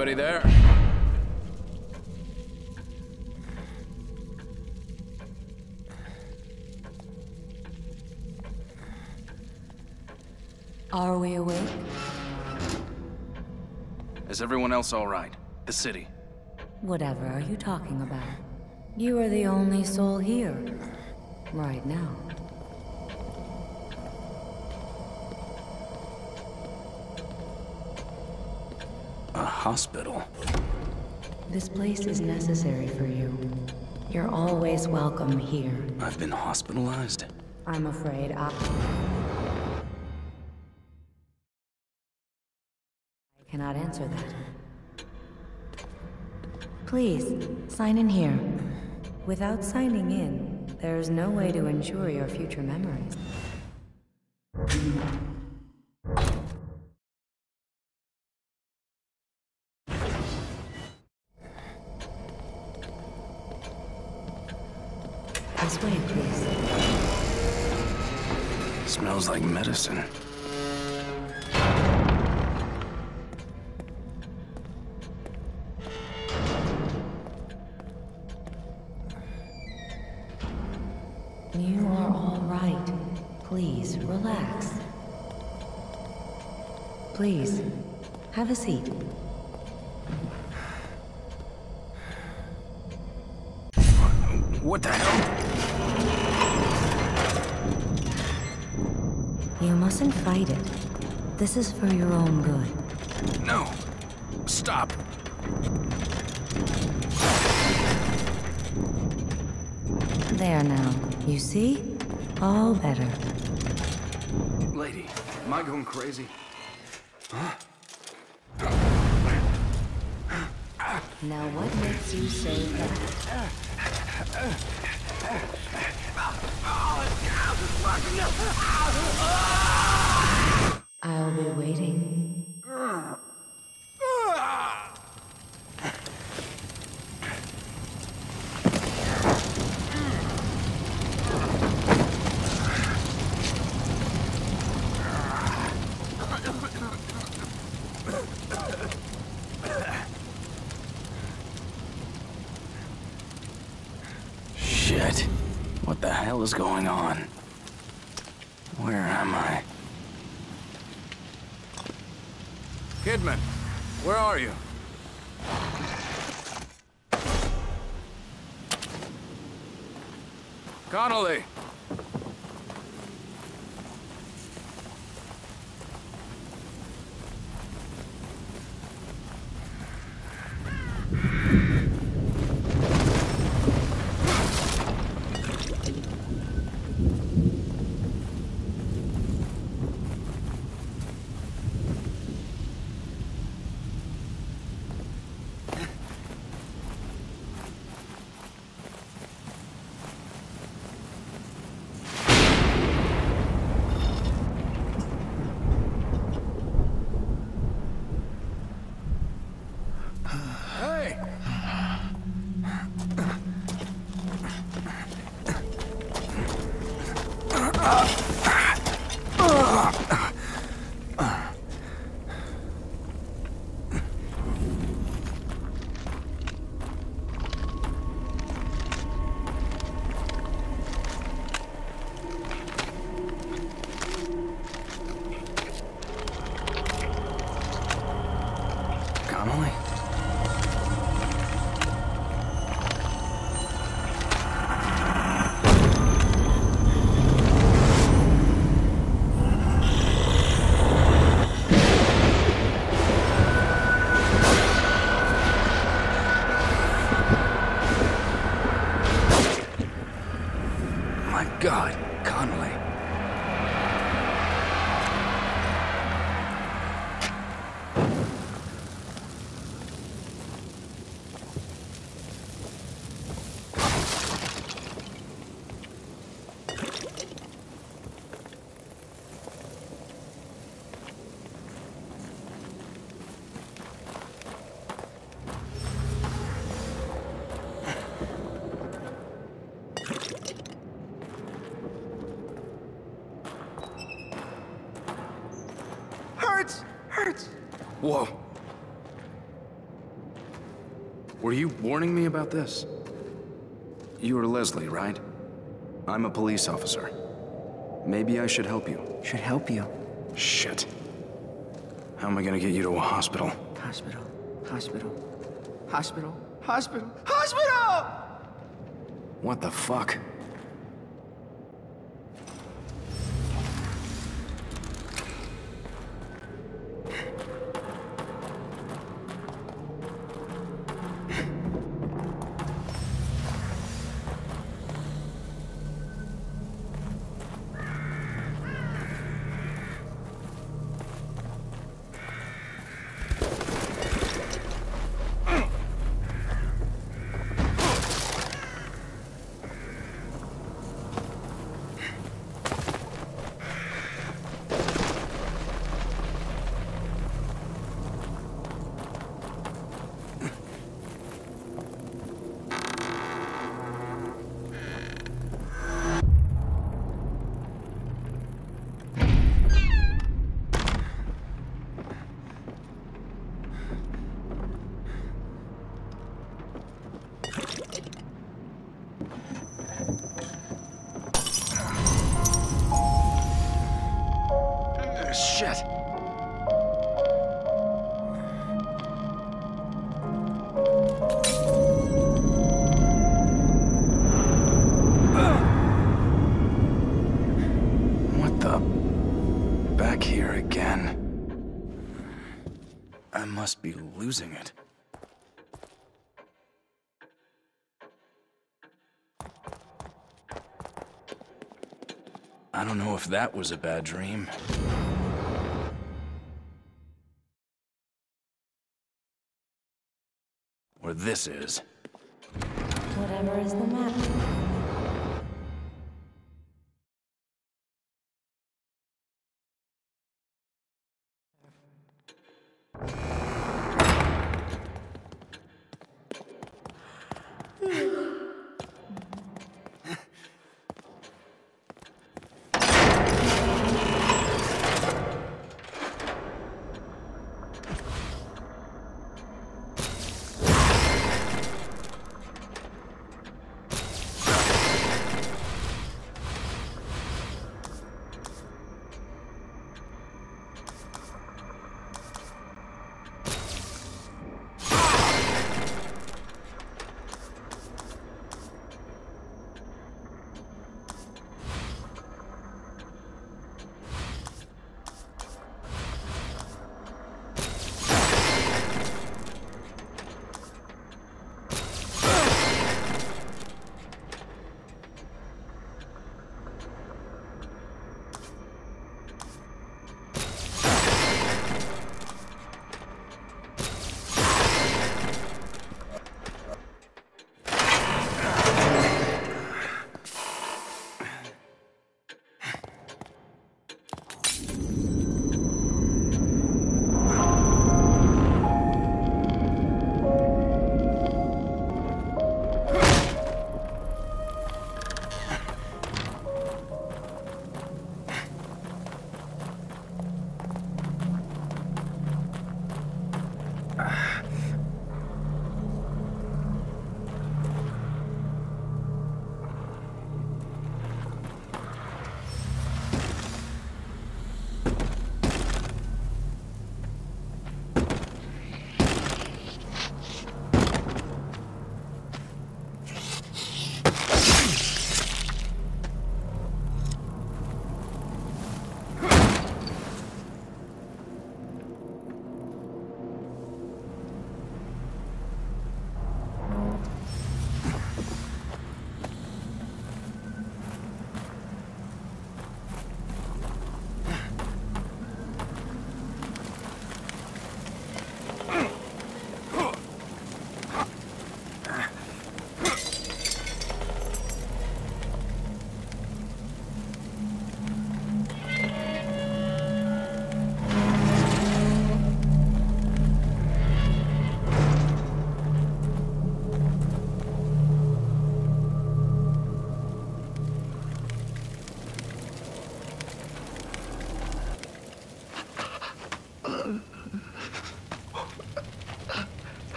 Anybody there? Are we awake? Is everyone else all right? The city. Whatever are you talking about? You are the only soul here. Right now. Hospital. This place is necessary for you. You're always welcome here. I've been hospitalized. I'm afraid I... I cannot answer that. Please, sign in here. Without signing in, there is no way to ensure your future memories. This way, please. Smells like medicine. You are all right. Please, relax. Please, have a seat. What the hell? You mustn't fight it. This is for your own good. No. Stop. There now. You see? All better. Lady, am I going crazy? Now what makes you say that? I'll be waiting. Shit. What the hell is going on? Where am I? Kidman, where are you? Connelly! Hey! Connelly? Hurts! Hurts! Whoa. Were you warning me about this? You are Leslie, right? I'm a police officer. Maybe I should help you. Should help you. Shit. How am I gonna get you to a hospital? Hospital. Hospital. Hospital. Hospital. Hospital! What the fuck? Losing it. I don't know if that was a bad dream. Or this is. Whatever is the map.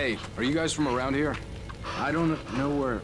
Hey, are you guys from around here? I don't know where...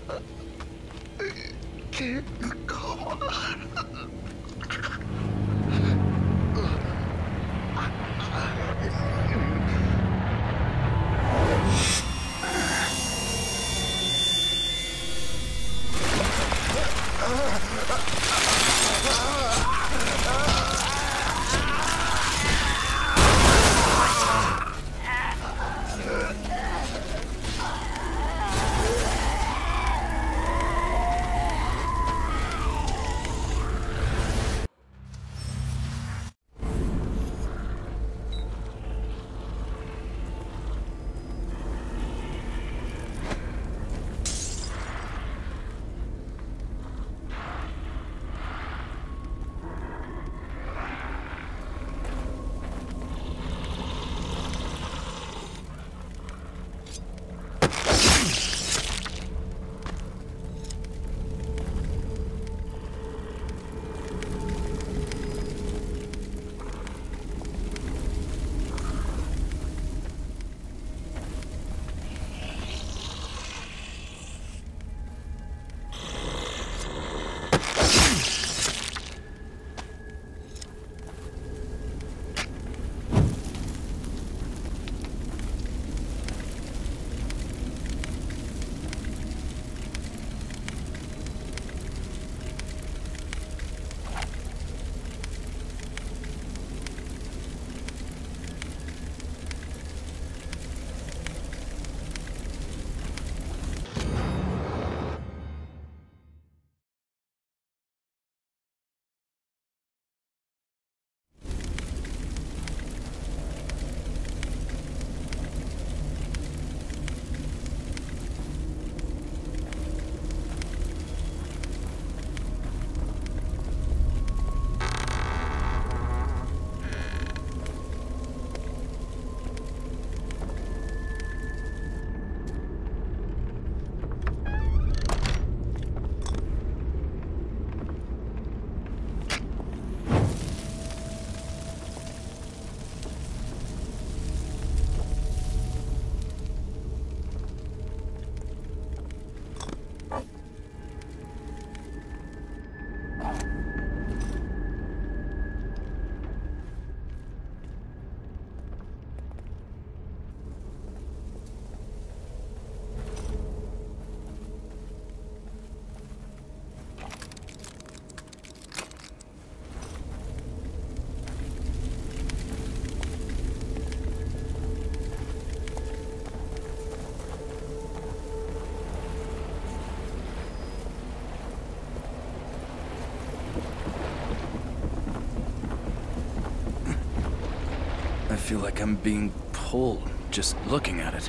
feel like I'm being pulled just looking at it.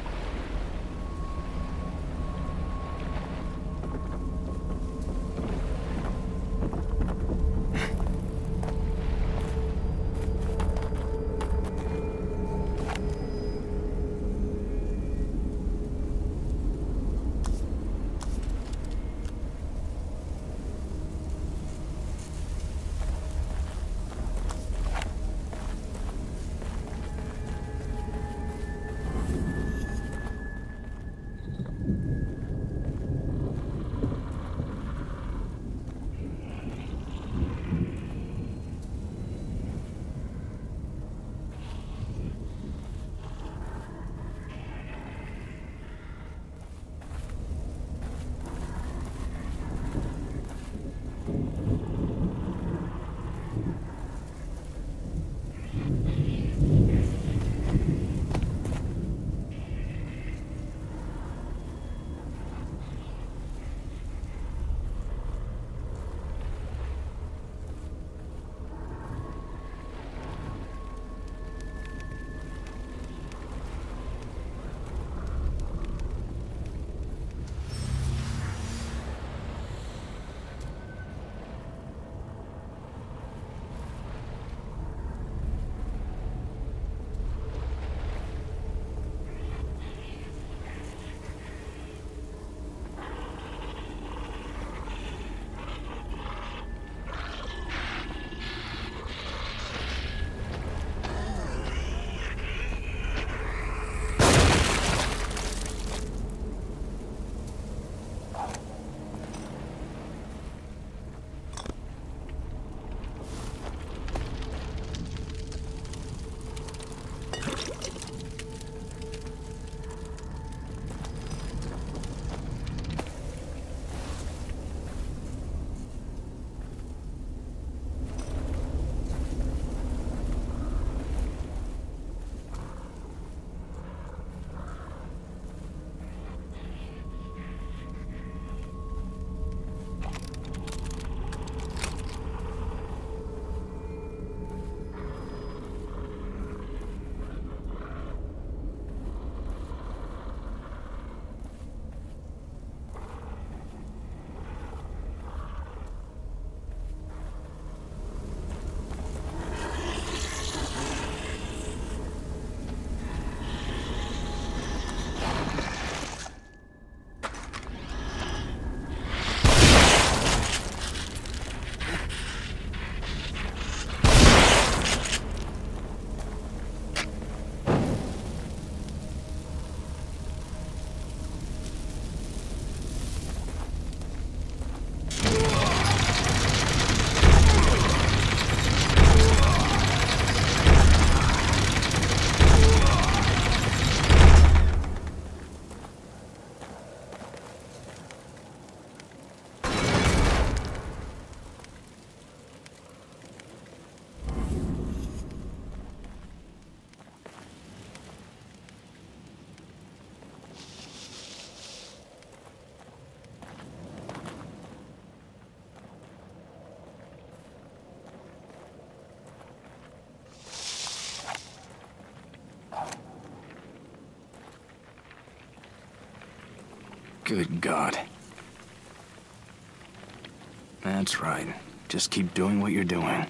Good God. That's right. Just keep doing what you're doing.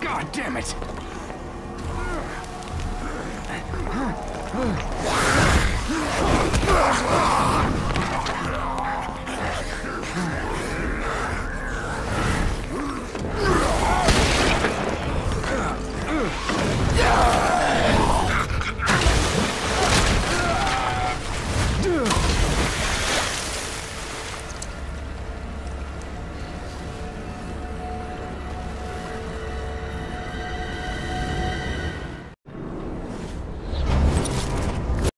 God damn it!